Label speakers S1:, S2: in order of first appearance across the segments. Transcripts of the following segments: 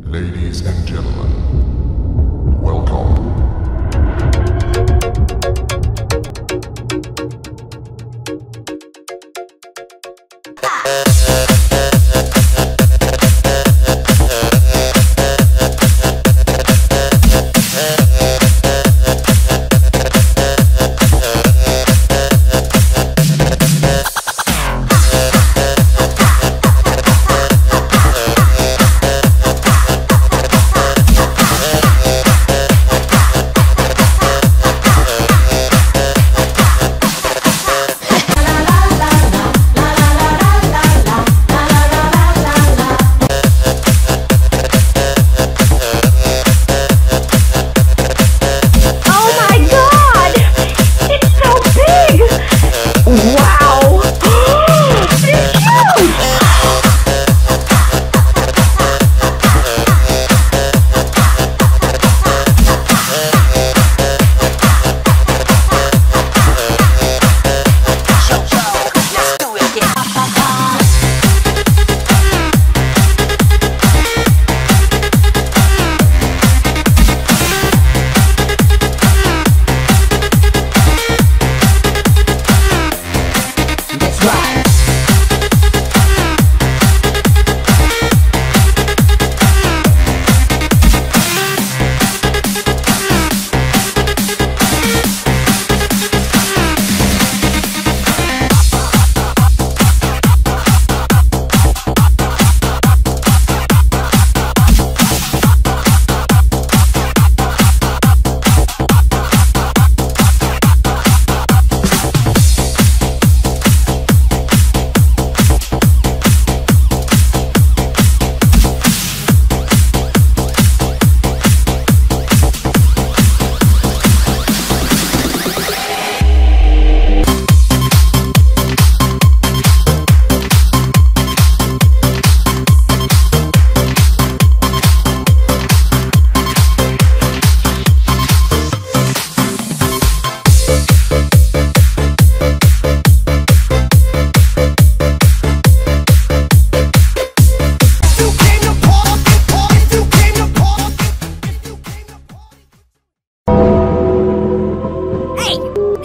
S1: Ladies and gentlemen, welcome.
S2: Oh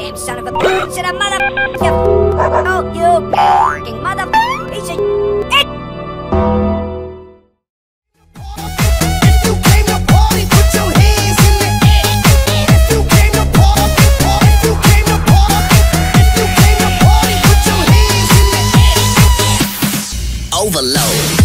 S3: damn son of a bitch and a mother. You, oh, you fucking mother piece of. It.
S4: Overload.